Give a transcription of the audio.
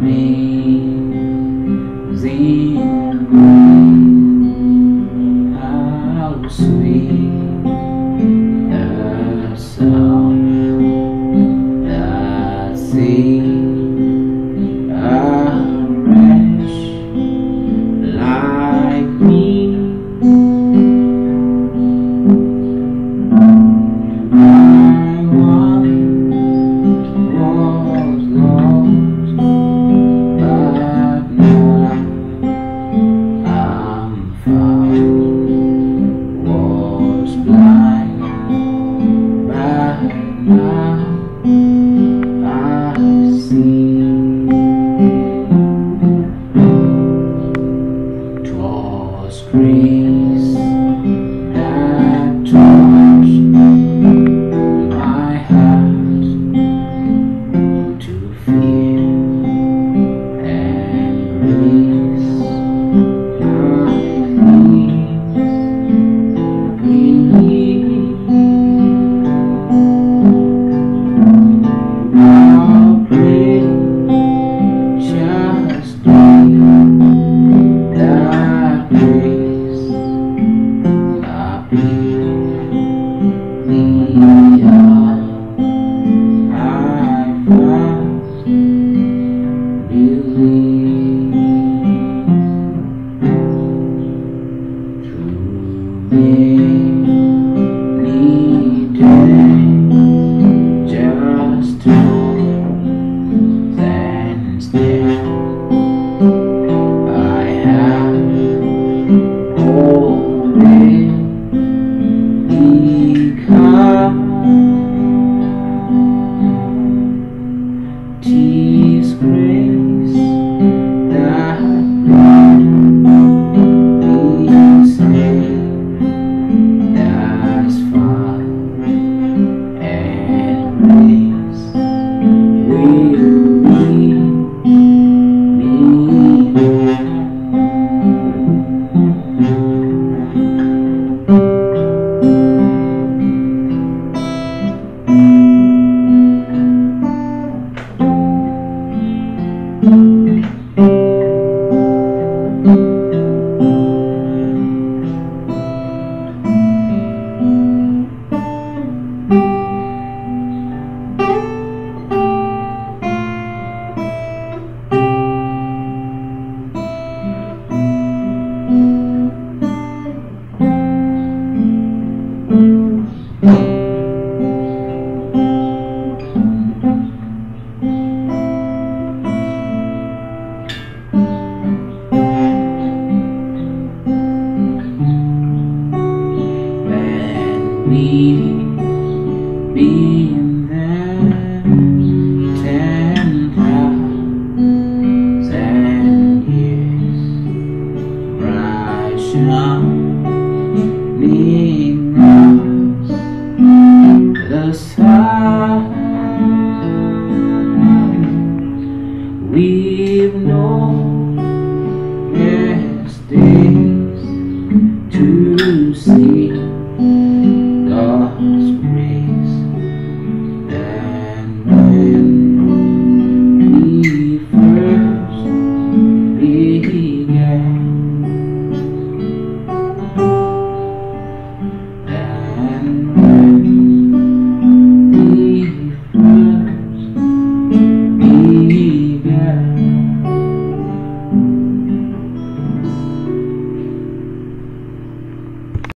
me. Zine. Paul's grace. with me. Be in there ten thousand years shining the we've known